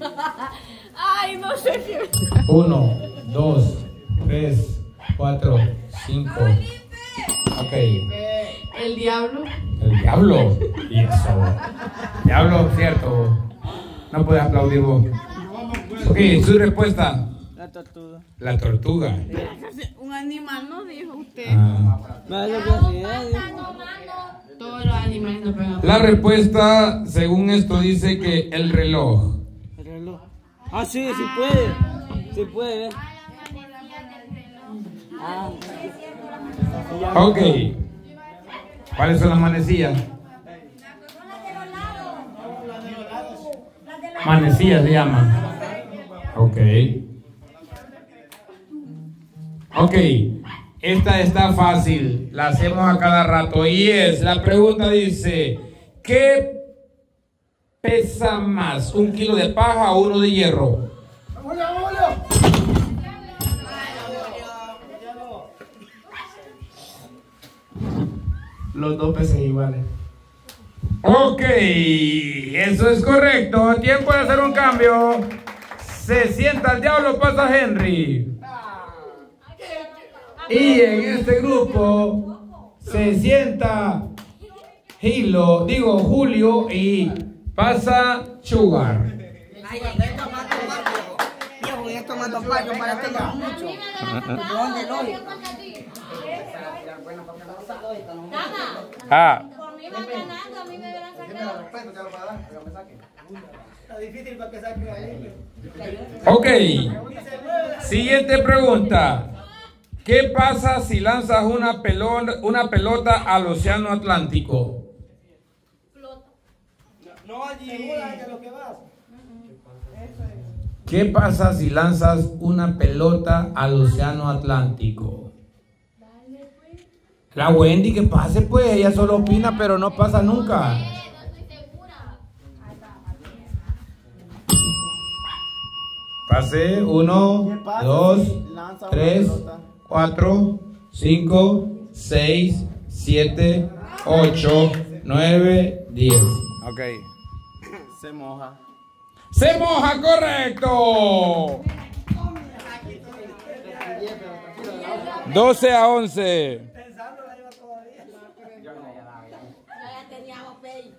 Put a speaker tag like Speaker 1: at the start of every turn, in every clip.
Speaker 1: Ay, no sé qué.
Speaker 2: 1, 2, 3, 4, 5. Ok.
Speaker 1: El diablo.
Speaker 2: El diablo. Y eso. Diablo, cierto. No puedes aplaudir vos. Ok, su respuesta.
Speaker 3: La tortuga.
Speaker 2: La tortuga.
Speaker 1: Un animal, ¿no dijo usted?
Speaker 2: Ah.
Speaker 3: No, yo pensé, eh.
Speaker 1: Todos los animales no pegan.
Speaker 2: La respuesta, según esto, dice que el reloj.
Speaker 3: Ah, sí, sí puede. Sí puede. Ah,
Speaker 2: Ok. ¿Cuáles son las manecillas? Manecillas se llaman. Ok. Ok. Esta está fácil. La hacemos a cada rato. Y es, la pregunta dice, ¿qué pesa más? ¿Un kilo de paja o uno de hierro?
Speaker 4: Los dos peces iguales.
Speaker 2: Ok, eso es correcto. Tiempo de hacer un cambio. Se sienta el diablo, pasa Henry. Y en este grupo se sienta Hilo, digo Julio y pasa Sugar.
Speaker 5: Ay, esto mato viejo. Viejo, y esto mato payo para que ya mucho. ¿De dónde lo
Speaker 2: Ah,
Speaker 6: Por mí van ganando, a mí me hubieran sacado.
Speaker 4: Está difícil para que saque ahí.
Speaker 2: ok. Siguiente pregunta. ¿Qué pasa si lanzas una pelota, una pelota al océano Atlántico?
Speaker 4: No allí. Segura que lo que vas.
Speaker 2: ¿Qué pasa si lanzas una pelota al océano Atlántico? La Wendy que pase pues, ella solo opina pero no pasa nunca. Pase, uno,
Speaker 4: ¿Qué pasa
Speaker 2: dos, tres, cuatro, cinco, seis, siete, ocho, nueve, diez. Ok.
Speaker 4: Se moja.
Speaker 2: Se moja, correcto. 12 a 11.
Speaker 6: Ya teníamos fe.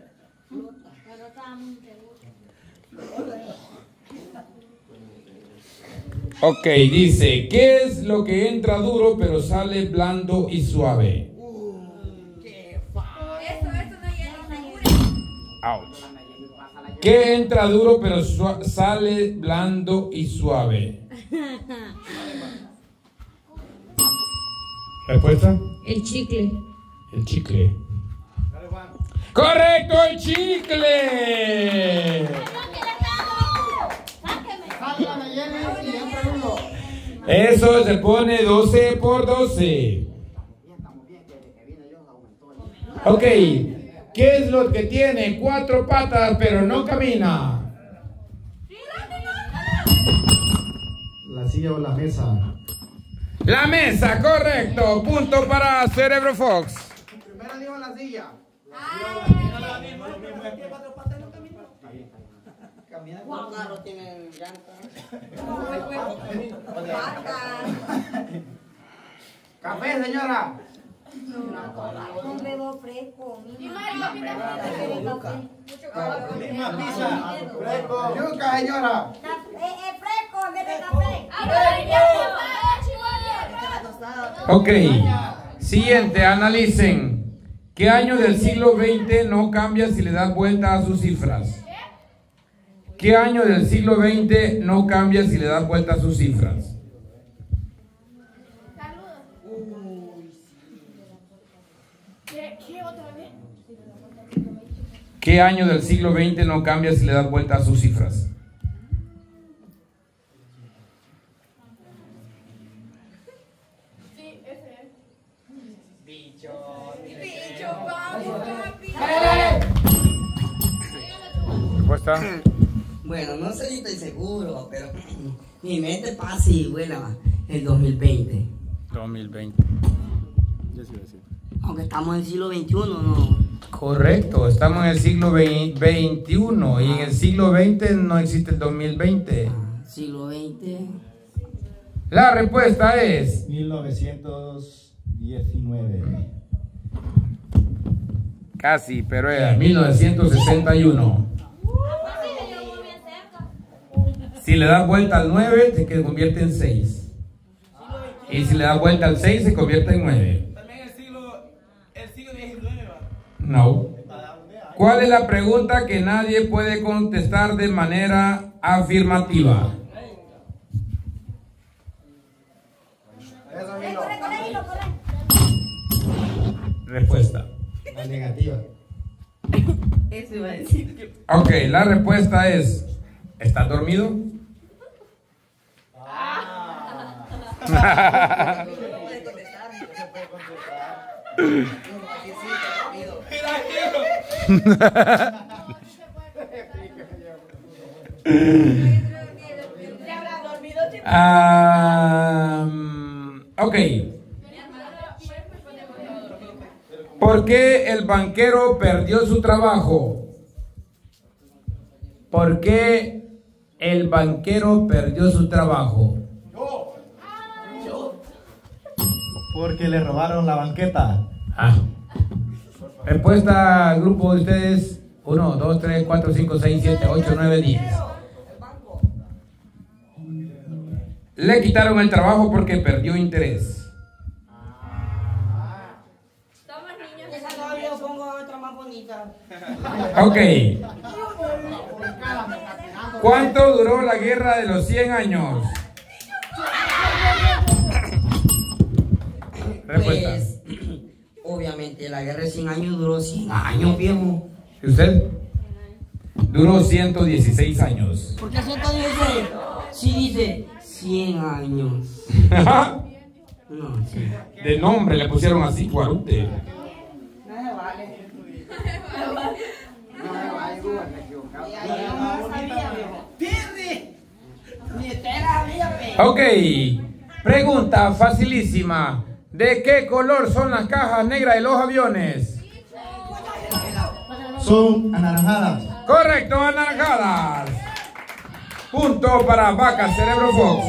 Speaker 6: Pero estábamos inseguros.
Speaker 2: Ok, dice, ¿qué es lo que entra duro pero sale blando y suave? ¿Qué entra duro pero sale blando y suave? ¿Respuesta?
Speaker 1: El chicle.
Speaker 2: El chicle. ¡Correcto, el chicle! Eso se pone 12 por 12. Ok, ¿qué es lo que tiene cuatro patas pero no camina?
Speaker 4: La silla o la mesa.
Speaker 2: La mesa, correcto. Punto para Cerebro Fox.
Speaker 4: Primero dijo la silla. Café, señora.
Speaker 6: Un bebo fresco. Mi
Speaker 4: pizza. Fresco. Yuca, señora.
Speaker 6: Es fresco, en vez de café.
Speaker 2: Ok, siguiente, analicen. ¿Qué año del siglo XX no cambia si le das vuelta a sus cifras? ¿Qué año del siglo XX no cambia si le das vuelta a sus cifras? ¿Qué año del siglo XX no cambia si le das vuelta a sus cifras? ¿Respuesta?
Speaker 5: Bueno, no sé si estoy seguro, pero mi mente pasa y vuela el 2020.
Speaker 2: 2020.
Speaker 5: Aunque estamos en el siglo XXI, no.
Speaker 2: Correcto, estamos en el siglo XXI y en el siglo XX no existe el 2020.
Speaker 5: Siglo XX.
Speaker 2: La respuesta es
Speaker 4: 1919.
Speaker 2: casi, pero era 1961. Si le das vuelta al 9, se que- convierte en 6. Y si le das vuelta al 6, se convierte en 9.
Speaker 3: También el siglo, el siglo XIX, va.
Speaker 2: No. ¿Cuál es la pregunta que nadie puede contestar de manera afirmativa?
Speaker 6: Corre.
Speaker 2: Respuesta.
Speaker 4: La negativa.
Speaker 1: Eso iba a decir.
Speaker 2: Ok, la respuesta es, ¿estás dormido? Ah, ok. ¿Por qué el banquero perdió su trabajo? ¿Por qué el banquero perdió su trabajo?
Speaker 4: Porque le robaron la banqueta.
Speaker 2: Ah. Respuesta, grupo de ustedes. 1, 2, 3, 4, 5, 6, 7, 8, 9, 10. Le quitaron el trabajo porque perdió interés. Ok. ¿Cuánto duró la guerra de los 100 años? Respuesta.
Speaker 5: La guerra de 100 años duró 100 años, viejo.
Speaker 2: ¿Y usted? Duró 116 años.
Speaker 5: ¿Por qué siento dice? Sí, dice 100 años. No, sí.
Speaker 2: De nombre le pusieron así, Guarute. Ok, pregunta facilísima. ¿De qué color son las cajas negras de los aviones?
Speaker 4: Son anaranjadas.
Speaker 2: Correcto, anaranjadas. Punto para Vaca Cerebro Fox.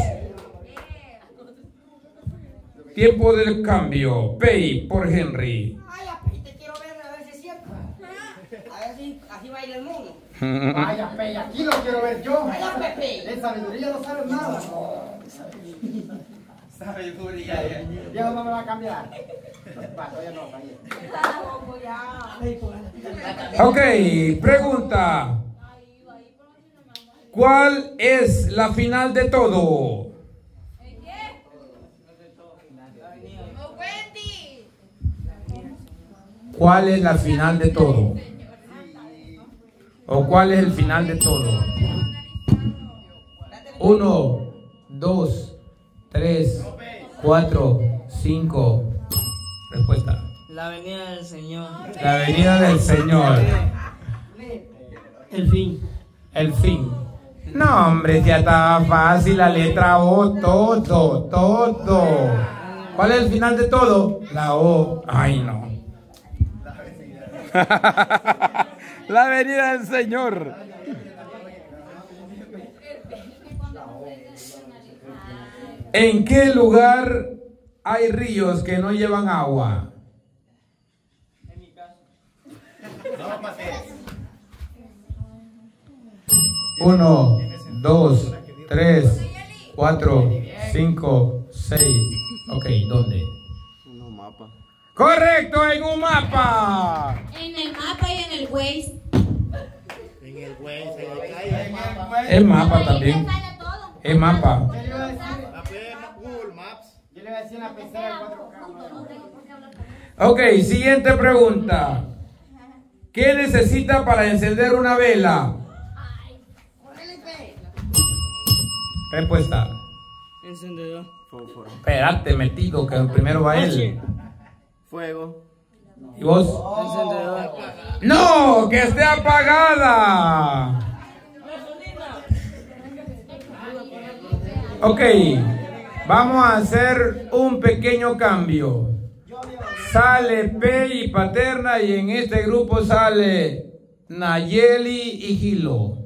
Speaker 2: Tiempo del cambio. Pay por Henry.
Speaker 6: Ay, te quiero ver a ver si es cierto. A ver si así baila el mono.
Speaker 4: Vaya, Pepe, aquí lo quiero ver yo.
Speaker 6: Vaya, Pepe.
Speaker 4: De sabiduría no sabes nada. Dios no me va a cambiar.
Speaker 2: Ok, pregunta. ¿Cuál es la final de todo? ¿Cuál es la final de todo? ¿O cuál es el final de todo? Uno, dos, tres, cuatro, cinco. Respuesta.
Speaker 5: La venida del Señor.
Speaker 2: La venida del Señor.
Speaker 5: El fin.
Speaker 2: El fin. No, hombre, ya estaba fácil la letra O, todo, todo. ¿Cuál es el final de todo? La O. Ay, no. la venida del Señor. ¿En qué lugar hay ríos que no llevan agua? Uno, dos, tres, cuatro, cinco, seis. Ok, ¿dónde?
Speaker 3: No mapa.
Speaker 2: Correcto, en un mapa.
Speaker 1: En el mapa y en el Waze.
Speaker 2: El mapa también. El mapa.
Speaker 4: Yo le voy a decir una pecera de cuatro
Speaker 2: Ok, siguiente pregunta. ¿Qué necesita para encender una vela? Respuesta.
Speaker 3: Encendedor.
Speaker 2: Espérate, metido, que primero va él.
Speaker 3: Fuego.
Speaker 2: ¿Y vos?
Speaker 3: Encendedor.
Speaker 2: ¡No! ¡Que esté apagada! Ok, vamos a hacer un pequeño cambio. sale Pei y Paterna y en este grupo sale Nayeli y Gilo.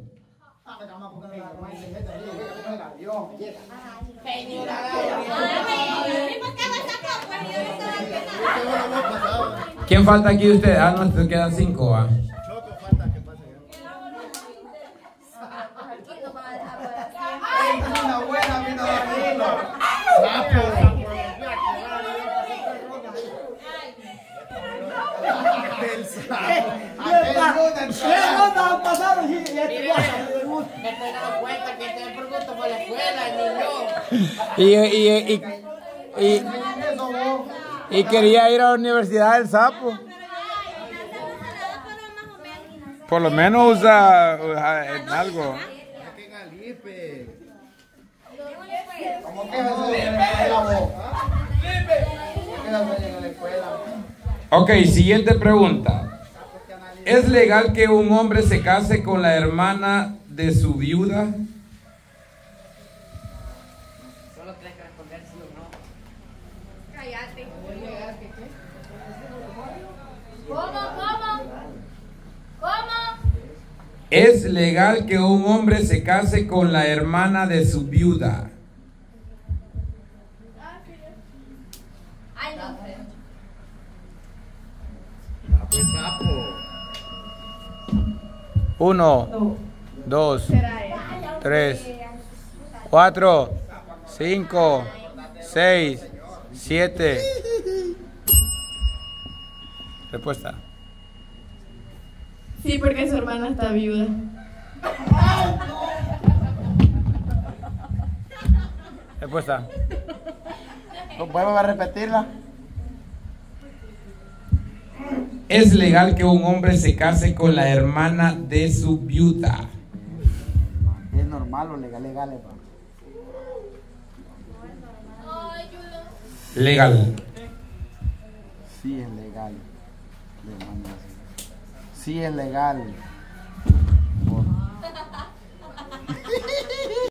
Speaker 2: ¿Quién falta aquí de ustedes? Ah, no, quedan cinco. ah.
Speaker 4: ¿Qué nota pasaron?
Speaker 5: Me estoy dando cuenta que este producto fue la escuela, ni yo.
Speaker 7: Y, y, y, y, y quería ir a la Universidad del Sapo. Por lo menos usa, usa en algo.
Speaker 2: Ok, siguiente pregunta. ¿Es legal que un hombre se case con la hermana de su viuda?
Speaker 5: Solo tienes que responder sí o no.
Speaker 8: Cállate. ¿Cómo, cómo? ¿Cómo?
Speaker 2: ¿Es legal que un hombre se case con la hermana de su viuda?
Speaker 7: 1, 2, 3, 4, 5, 6, 7. Respuesta.
Speaker 1: Sí, porque su hermana está viuda.
Speaker 7: Respuesta.
Speaker 4: ¿Vuelvo a repetirla?
Speaker 2: ¿Es legal que un hombre se case con la hermana de su viuda?
Speaker 4: Es normal o legal, legal, pa.
Speaker 2: Legal.
Speaker 4: Sí es legal. Sí es legal.